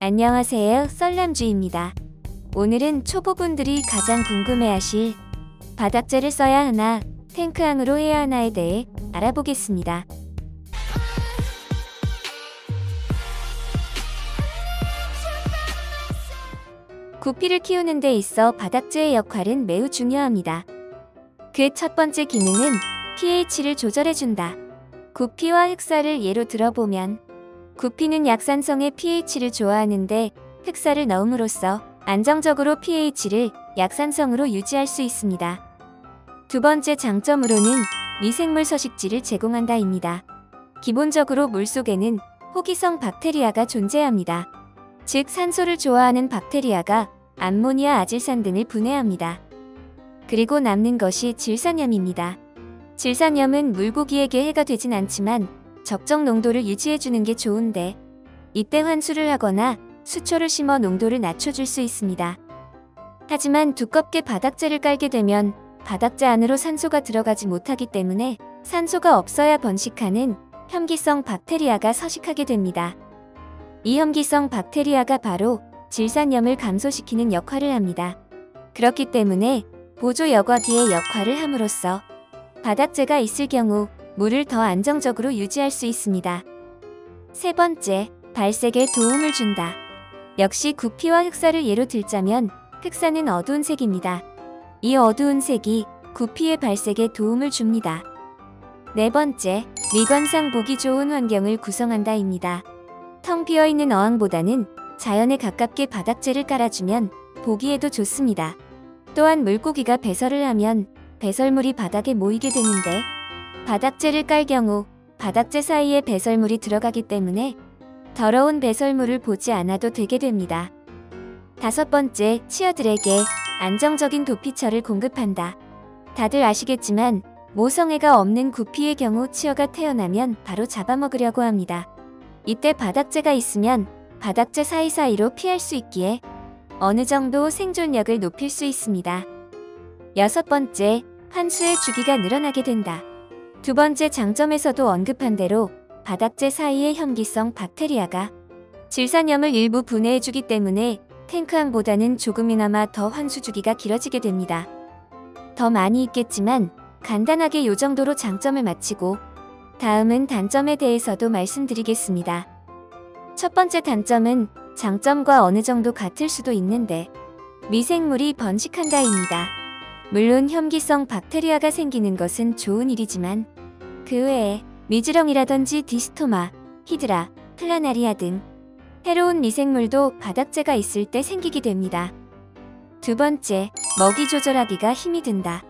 안녕하세요. 썰남주입니다. 오늘은 초보분들이 가장 궁금해하실 바닥재를 써야 하나, 탱크항으로 해야 하나에 대해 알아보겠습니다. 구피를 키우는 데 있어 바닥재의 역할은 매우 중요합니다. 그 첫 번째 기능은 pH를 조절해준다. 구피와 흑사를 예로 들어보면 구피는 약산성의 pH를 좋아하는데 흑사를 넣음으로써 안정적으로 pH를 약산성으로 유지할 수 있습니다. 두 번째 장점으로는 미생물 서식지를 제공한다입니다. 기본적으로 물속에는 호기성 박테리아가 존재합니다. 즉 산소를 좋아하는 박테리아가 암모니아 아질산 등을 분해합니다. 그리고 남는 것이 질산염입니다. 질산염은 물고기에게 해가 되진 않지만 적정 농도를 유지해주는 게 좋은데 이때 환수를 하거나 수초를 심어 농도를 낮춰줄 수 있습니다. 하지만 두껍게 바닥재를 깔게 되면 바닥재 안으로 산소가 들어가지 못하기 때문에 산소가 없어야 번식하는 혐기성 박테리아가 서식하게 됩니다. 이 혐기성 박테리아가 바로 질산염을 감소시키는 역할을 합니다. 그렇기 때문에 보조 여과기의 역할을 함으로써 바닥재가 있을 경우 물을 더 안정적으로 유지할 수 있습니다. 세 번째, 발색에 도움을 준다. 역시 구피와 흑사를 예로 들자면 흑사는 어두운 색입니다. 이 어두운 색이 구피의 발색에 도움을 줍니다. 네 번째, 미관상 보기 좋은 환경을 구성한다입니다. 텅 비어있는 어항보다는 자연에 가깝게 바닥재를 깔아주면 보기에도 좋습니다. 또한 물고기가 배설을 하면 배설물이 바닥에 모이게 되는데 바닥재를 깔 경우 바닥재 사이에 배설물이 들어가기 때문에 더러운 배설물을 보지 않아도 되게 됩니다. 다섯 번째, 치어들에게 안정적인 도피처를 공급한다. 다들 아시겠지만 모성애가 없는 구피의 경우 치어가 태어나면 바로 잡아먹으려고 합니다. 이때 바닥재가 있으면 바닥재 사이사이로 피할 수 있기에 어느 정도 생존력을 높일 수 있습니다. 여섯 번째, 환수의 주기가 늘어나게 된다. 두 번째 장점에서도 언급한 대로 바닥재 사이의 혐기성 박테리아가 질산염을 일부 분해해주기 때문에 탱크항보다는 조금이나마 더 환수 주기가 길어지게 됩니다. 더 많이 있겠지만 간단하게 요 정도로 장점을 마치고 다음은 단점에 대해서도 말씀드리겠습니다. 첫 번째 단점은 장점과 어느 정도 같을 수도 있는데 미생물이 번식한다입니다. 물론 혐기성 박테리아가 생기는 것은 좋은 일이지만 그 외에 미지렁이라든지 디스토마, 히드라, 플라나리아 등 해로운 미생물도 바닥재가 있을 때 생기게 됩니다. 두 번째, 먹이 조절하기가 힘이 든다.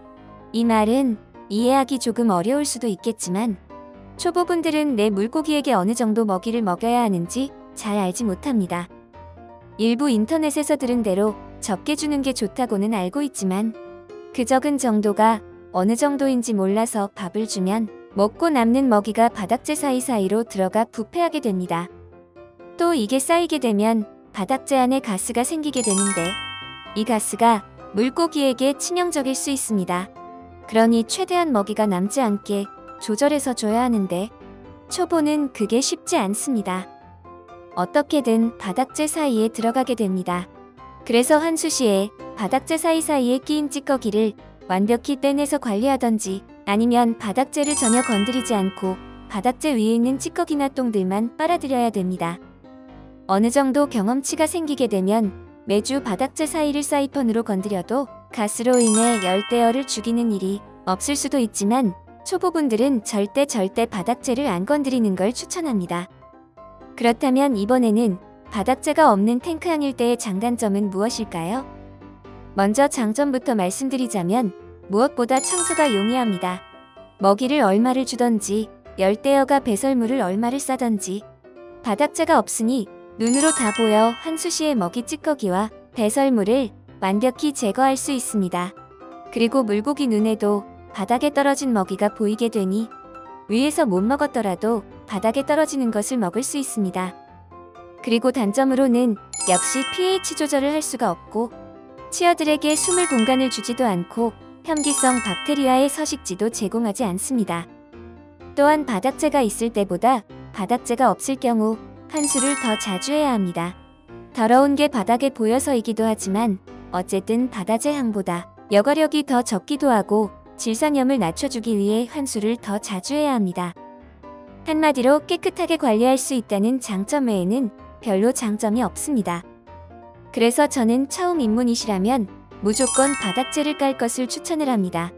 이 말은 이해하기 조금 어려울 수도 있겠지만 초보분들은 내 물고기에게 어느 정도 먹이를 먹여야 하는지 잘 알지 못합니다. 일부 인터넷에서 들은 대로 적게 주는 게 좋다고는 알고 있지만 그 적은 정도가 어느 정도인지 몰라서 밥을 주면 먹고 남는 먹이가 바닥재 사이사이로 들어가 부패하게 됩니다. 또 이게 쌓이게 되면 바닥재 안에 가스가 생기게 되는데 이 가스가 물고기에게 치명적일 수 있습니다. 그러니 최대한 먹이가 남지 않게 조절해서 줘야 하는데 초보는 그게 쉽지 않습니다. 어떻게든 바닥재 사이에 들어가게 됩니다. 그래서 한수 시에 바닥재 사이사이에 끼인 찌꺼기를 완벽히 떼내서 관리하던지 아니면 바닥재를 전혀 건드리지 않고 바닥재 위에 있는 찌꺼기나 똥들만 빨아들여야 됩니다. 어느 정도 경험치가 생기게 되면 매주 바닥재 사이를 사이펀으로 건드려도 가스로 인해 열대어를 죽이는 일이 없을 수도 있지만 초보분들은 절대 절대 바닥재를 안 건드리는 걸 추천합니다. 그렇다면 이번에는 바닥재가 없는 탱크항일 때의 장단점은 무엇일까요? 먼저 장점부터 말씀드리자면 무엇보다 청소가 용이합니다. 먹이를 얼마를 주던지 열대어가 배설물을 얼마를 싸던지 바닥재가 없으니 눈으로 다 보여 한수시의 먹이 찌꺼기와 배설물을 완벽히 제거할 수 있습니다. 그리고 물고기 눈에도 바닥에 떨어진 먹이가 보이게 되니 위에서 못 먹었더라도 바닥에 떨어지는 것을 먹을 수 있습니다. 그리고 단점으로는 역시 pH 조절을 할 수가 없고 치어들에게 숨을 공간을 주지도 않고 혐기성 박테리아의 서식지도 제공하지 않습니다. 또한 바닥재가 있을 때보다 바닥재가 없을 경우 환수를 더 자주 해야 합니다. 더러운 게 바닥에 보여서이기도 하지만 어쨌든 바다재 항보다 여과력이 더 적기도 하고 질산염을 낮춰주기 위해 환수를 더 자주 해야 합니다. 한마디로 깨끗하게 관리할 수 있다는 장점 외에는 별로 장점이 없습니다. 그래서 저는 처음 입문이시라면 무조건 바닥재를 깔 것을 추천을 합니다.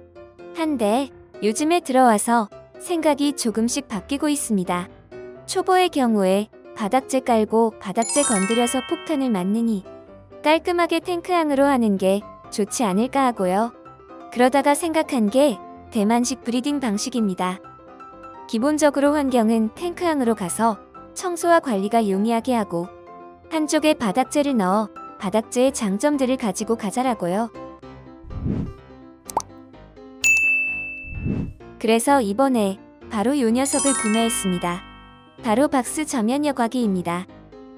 한데 요즘에 들어와서 생각이 조금씩 바뀌고 있습니다. 초보의 경우에 바닥재 깔고 바닥재 건드려서 폭탄을 맞느니 깔끔하게 탱크항으로 하는 게 좋지 않을까 하고요. 그러다가 생각한 게 대만식 브리딩 방식입니다. 기본적으로 환경은 탱크항으로 가서 청소와 관리가 용이하게 하고 한쪽에 바닥재를 넣어 바닥재의 장점들을 가지고 가자라고요. 그래서 이번에 바로 요 녀석을 구매했습니다. 바로 박스 저면 여과기입니다.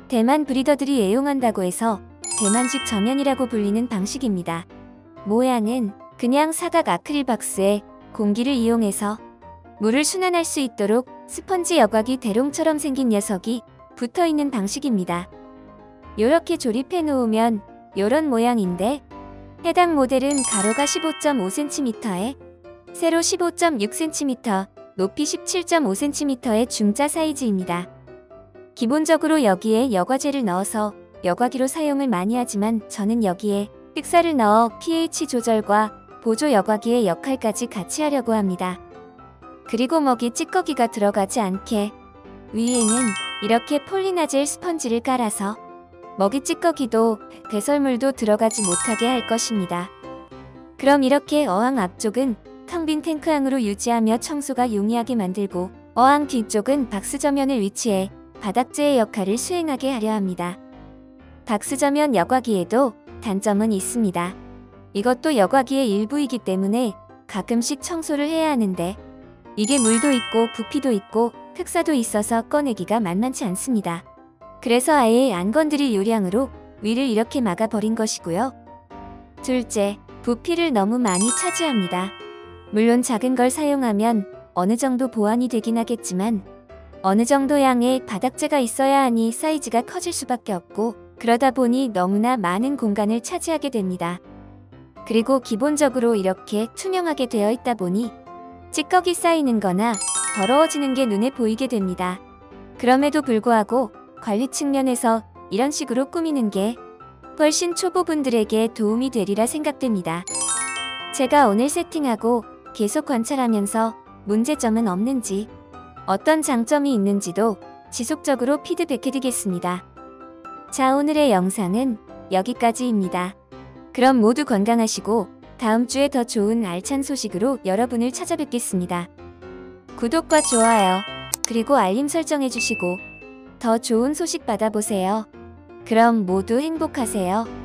대만 브리더들이 애용한다고 해서 대만식 저면이라고 불리는 방식입니다. 모양은 그냥 사각 아크릴 박스에 공기를 이용해서 물을 순환할 수 있도록 스펀지 여과기 대롱처럼 생긴 녀석이 붙어 있는 방식입니다. 이렇게 조립해 놓으면 요런 모양인데 해당 모델은 가로가 15.5cm에 세로 15.6cm, 높이 17.5cm의 중자 사이즈입니다. 기본적으로 여기에 여과제를 넣어서 여과기로 사용을 많이 하지만 저는 여기에 흑사를 넣어 pH 조절과 보조 여과기의 역할까지 같이 하려고 합니다. 그리고 먹이 찌꺼기가 들어가지 않게 위에는 이렇게 폴리나젤 스펀지를 깔아서 먹이 찌꺼기도 배설물도 들어가지 못하게 할 것입니다. 그럼 이렇게 어항 앞쪽은 텅빈 탱크항으로 유지하며 청소가 용이하게 만들고 어항 뒤쪽은 박스저면을 위치해 바닥재의 역할을 수행하게 하려 합니다. 박스저면 여과기에도 단점은 있습니다. 이것도 여과기의 일부이기 때문에 가끔씩 청소를 해야 하는데 이게 물도 있고 부피도 있고 흑사도 있어서 꺼내기가 만만치 않습니다. 그래서 아예 안 건드릴 요량으로 위를 이렇게 막아버린 것이고요. 둘째, 부피를 너무 많이 차지합니다. 물론 작은 걸 사용하면 어느 정도 보완이 되긴 하겠지만 어느 정도 양의 바닥재가 있어야 하니 사이즈가 커질 수밖에 없고 그러다 보니 너무나 많은 공간을 차지하게 됩니다. 그리고 기본적으로 이렇게 투명하게 되어 있다 보니 찌꺼기 쌓이는 거나 더러워지는 게 눈에 보이게 됩니다. 그럼에도 불구하고 관리 측면에서 이런 식으로 꾸미는 게 훨씬 초보분들에게 도움이 되리라 생각됩니다. 제가 오늘 세팅하고 계속 관찰하면서 문제점은 없는지 어떤 장점이 있는지도 지속적으로 피드백해드리겠습니다. 자 오늘의 영상은 여기까지입니다. 그럼 모두 건강하시고 다음 주에 더 좋은 알찬 소식으로 여러분을 찾아뵙겠습니다. 구독과 좋아요 그리고 알림 설정해주시고 더 좋은 소식 받아보세요. 그럼 모두 행복하세요.